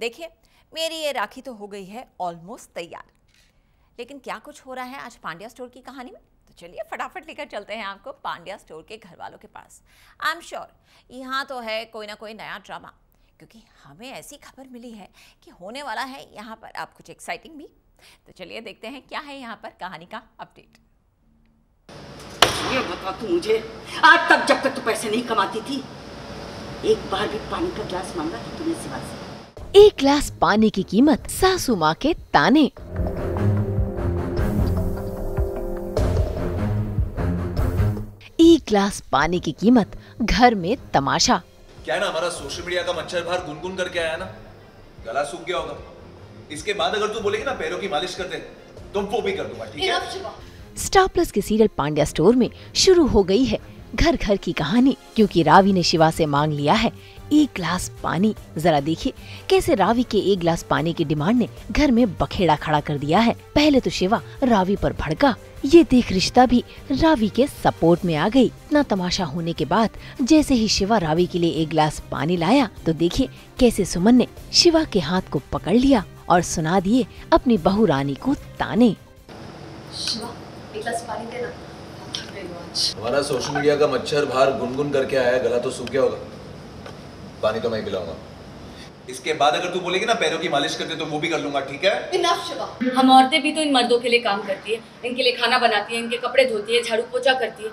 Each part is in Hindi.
देखिए, मेरी ये राखी तो हो गई है ऑलमोस्ट तैयार। लेकिन क्या कुछ हो रहा है आज पांड्या स्टोर की कहानी में? तो चलिए फटाफट लेकर चलते हैं आपको पांड्या स्टोर के घर वालों के पास। आई एम श्योर यहाँ तो है कोई ना कोई नया ड्रामा क्योंकि हमें ऐसी खबर मिली है कि होने वाला है यहाँ पर। आप कुछ एक्साइटिंग भी? तो चलिए देखते हैं क्या है यहाँ पर कहानी का अपडेट ये बता तू मुझे, आज तक जब तक तू पैसे नहीं कमाती थी, एक बार भी पानी का ग्लास मांगा था तूने सिवा से एक ग्लास पानी की कीमत सासू माँ के ताने। एक ग्लास पानी की कीमत घर में तमाशा। क्या ना हमारा सोशल मीडिया का मच्छर बाहर गुनगुन करके आया ना? गला सूख गया होगा। इसके बाद अगर तू बोलेगी ना पैरों की मालिश कर दे तो वो भी कर दूँगा ठीक है? स्टार प्लस के सीरियल पांड्या स्टोर में शुरू हो गई है। घर घर की कहानी, क्योंकि रावी ने शिवा से मांग लिया है, एक ग्लास पानी। जरा देखिए, कैसे रावी के एक ग्लास पानी की डिमांड ने घर में बखेड़ा खड़ा कर दिया है। पहले तो शिवा रावी पर भड़का। ये देख रिश्ता भी रावी के सपोर्ट में आ गई। इतना तमाशा होने के बाद जैसे ही शिवा रावी के लिए एक गिलास पानी लाया तो देखिए कैसे सुमन ने शिवा के हाथ को पकड़ लिया और सुना दिए अपनी बहू रानी को ताने। हमारा सोशल मीडिया का मच्छर बाहर गुनगुन करके आया गला तो सूख गया होगा। पानी तो मैं पिलाऊँगा। इसके बाद अगर तू बोलेगी ना पैरों की मालिश कर दे तो वो भी कर लूँगा ठीक है? हम औरतें भी तो इन मर्दों के लिए काम करती है। इनके लिए खाना बनाती है इनके कपड़े धोती है झाड़ू पोछा करती है।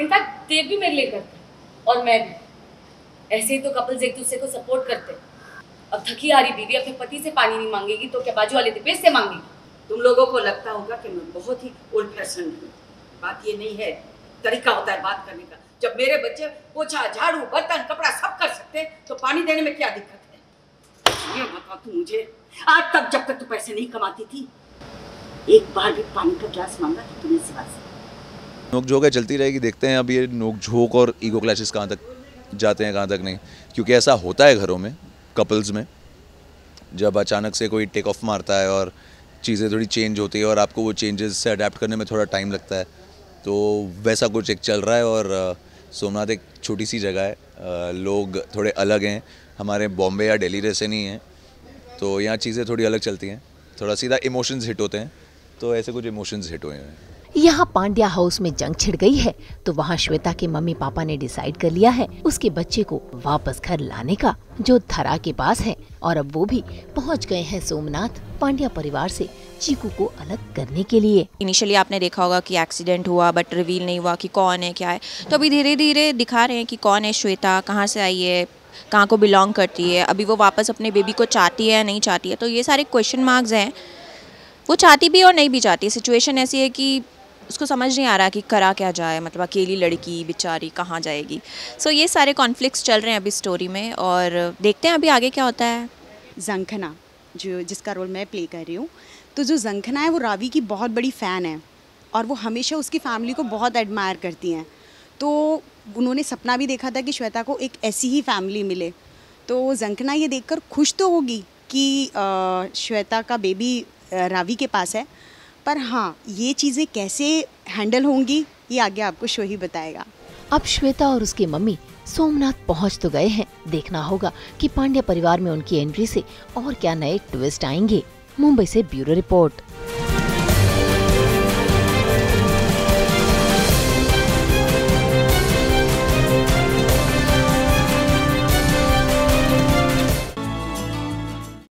इनफैक्ट देव भी मेरे लिए करते हैं और मैं भी। ऐसे ही तो कपल्स एक दूसरे को सपोर्ट करते हैं। अब थकी आ रही बीवी अपने पति से पानी नहीं मांगेगी तो क्या बाजू वाले दिपेश से मांगेगी? तुम लोगों को लगता होगा कि मैं बहुत ही ओल्ड फ़ैशन हूँ। बात ये नहीं है तरीका होता है बात करने का। जब मेरे बच्चे पोछा, झाड़ू, बर्तन, कपड़ा सब कर सकते तो पानी देने में क्या दिक्कत है? ये बता तू मुझे। आज तक जब तक तू पैसे नहीं कमाती थी, एक बार भी पानी का ग्लास मांगा था तूने सिवा से नोक झोंक है, चलती रहेगी, देखते हैं अब ये नोकझोंक और ईगो क्लैशेस कहाँ तक जाते हैं, कहाँ तक नहीं। क्योंकि ऐसा होता है घरों में, कपल्स में, जब अचानक से कोई टेक ऑफ़ मारता है और चीज़ें थोड़ी चेंज होती है और आपको वो चेंजेस से अडेप्ट करने में थोड़ा टाइम लगता है। तो वैसा कुछ एक चल रहा है और सोमनाथ एक छोटी सी जगह है। लोग थोड़े अलग हैं। हमारे बॉम्बे या दिल्ली जैसे नहीं हैं। तो यहाँ चीज़ें थोड़ी अलग चलती हैं। थोड़ा सीधा इमोशंस हिट होते हैं। तो ऐसे कुछ इमोशंस हिट हुए हैं। यहाँ पांड्या हाउस में जंग छिड़ गई है तो वहाँ श्वेता के मम्मी पापा ने डिसाइड कर लिया है उसके बच्चे को वापस घर लाने का, जो धरा के पास है। और अब वो भी पहुँच गए हैं सोमनाथ, पांड्या परिवार से चीकू को अलग करने के लिए। इनिशियली आपने देखा होगा कि एक्सीडेंट हुआ बट रिवील नहीं हुआ कि कौन है, क्या है। तो अभी धीरे धीरे दिखा रहे हैं कि कौन है श्वेता, कहाँ से आई है, कहाँ को बिलोंग करती है। अभी वो वापस अपने बेबी को चाहती है नहीं चाहती है तो ये सारे क्वेश्चन मार्क्स हैं। वो चाहती भी और नहीं भी चाहती। सिचुएशन ऐसी है कि उसको समझ नहीं आ रहा कि करा क्या जाए मतलब अकेली लड़की बेचारी कहाँ जाएगी। सो so, ये सारे कॉन्फ्लिक्ट्स चल रहे हैं अभी स्टोरी में और देखते हैं अभी आगे क्या होता है। जंखना जो जिसका रोल मैं प्ले कर रही हूँ तो जो जंखना है वो रावी की बहुत बड़ी फ़ैन है और वो हमेशा उसकी फैमिली को बहुत एडमायर करती हैं। तो उन्होंने सपना भी देखा था कि श्वेता को एक ऐसी ही फैमिली मिले। तो जंखना ये देखकर खुश तो होगी कि श्वेता का बेबी रावी के पास है। पर हाँ ये चीज़ें कैसे हैंडल होंगी, ये आगे आपको शो ही बताएगा। अब श्वेता और उसकी मम्मी सोमनाथ पहुँच तो गए हैं। देखना होगा कि पांड्या परिवार में उनकी एंट्री से और क्या नए ट्विस्ट आएँगे। मुंबई से ब्यूरो रिपोर्ट।